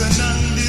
kenang